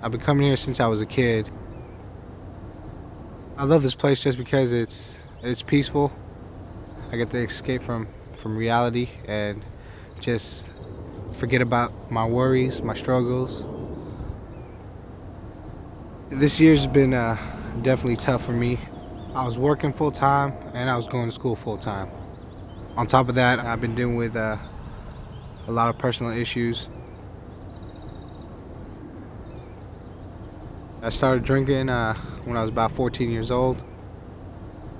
I've been coming here since I was a kid. I love this place just because it's it's peaceful. I get to escape from from reality and just forget about my worries, my struggles. This year's been uh, definitely tough for me. I was working full time and I was going to school full time. On top of that, I've been dealing with uh, a lot of personal issues. I started drinking uh, when I was about 14 years old.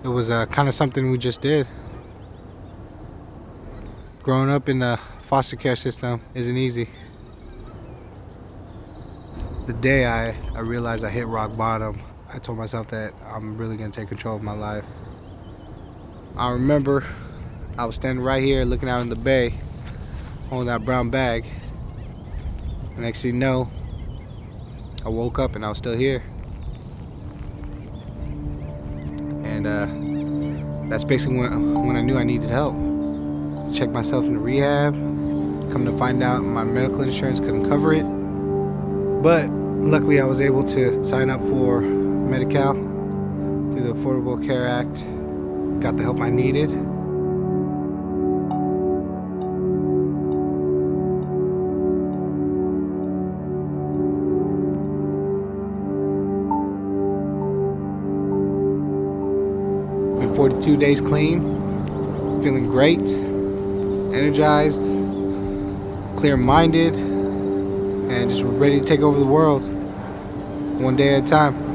It was uh, kind of something we just did. Growing up in the foster care system isn't easy. The day I, I realized I hit rock bottom, I told myself that I'm really gonna take control of my life. I remember I was standing right here looking out in the bay, holding that brown bag. The next thing you know, I woke up and I was still here. And uh, that's basically when, when I knew I needed help. Checked myself into rehab. Come to find out my medical insurance couldn't cover it. But luckily I was able to sign up for Medi-Cal through the Affordable Care Act. Got the help I needed. Been 42 days clean, feeling great, energized, clear-minded, and just ready to take over the world one day at a time.